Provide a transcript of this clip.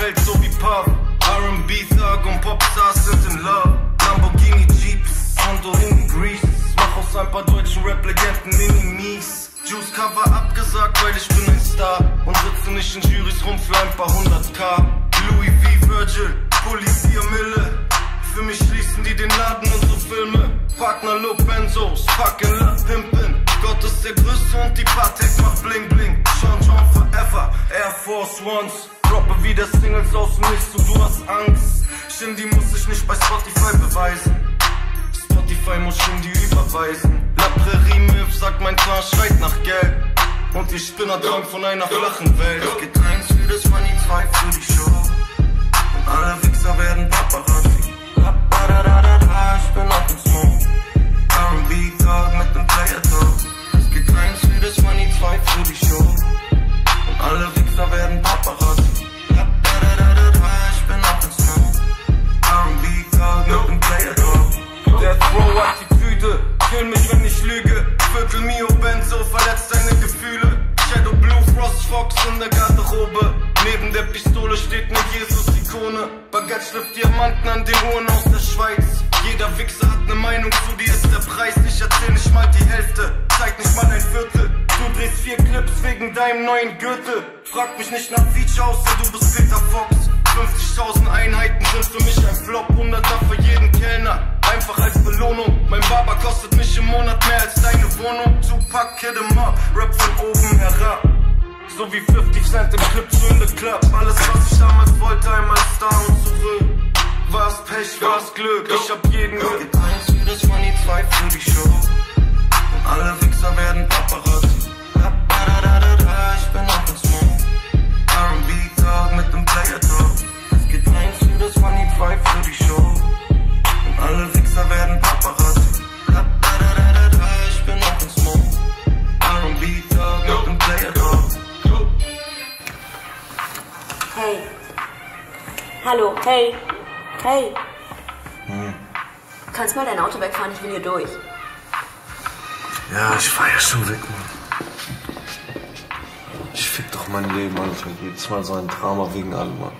Pelz so wie Puff. R&B Thug und Popstars sind in love. Lamborghini Jeeps, Santorini Grease. Mach aus ein paar deutschen Rap-Legenden Mini-Mies. Juice Cover abgesagt, weil ich bin ein Star. Und sitze nicht in Jurys rum für ein paar hundert K. Louis V. Virgil, Pulli 4 Mille. Für mich schließen die den Laden und so Filme. Partner Look Benzos, Ones. Droppe wieder Singles aus dem Nichts und du hast Angst. Shindy muss ich nicht bei Spotify beweisen. Spotify muss Shindy überweisen. La Prairie Milf sagt mein Clan schreit nach Geld. Und die Spinner träumt von einer flachen Welt. Es geht eins für das Money, zwei für die Show. Und alle Wichser werden Paparazzi. Verletzt deine Gefühle. Shadow Blue Frost Fox in der Garderobe. Neben der Pistole steht eine Jesus-Ikone. Baguette Stift Diamanten an den Uhren aus der Schweiz. Jeder Wichser hat ne Meinung zu dir, ist der Preis. Ich erzähl nicht mal die Hälfte, zeig nicht mal ein Viertel. Du drehst vier Clips wegen deinem neuen Gürtel. Frag mich nicht nach Feature, außer du bist Peter Fox. 50.000 Einheiten sind für mich ein Flop, 100er für jeden Kellner. Einfach als Belohnung. Mein Barber kostet mich im Monat mehr als Wohnung. Tupac, Kid em up, Rap von oben herab. So wie 50 Cent im Clip zu in the Club. Alles, was ich damals wollte, einmal Star und zurück. War's Pech, war's Glück, ich hab jeden Glück. Eins für das Money, zwei für die Show. Und alle Wichser werden Paparazzi. Hallo, hey. Hey. Hm. Du kannst mal dein Auto wegfahren, ich will hier durch. Ja, ich fahr ja schon weg, Mann. Ich fick doch mein Leben, Alter. Jedes Mal so ein Drama wegen allem, Mann.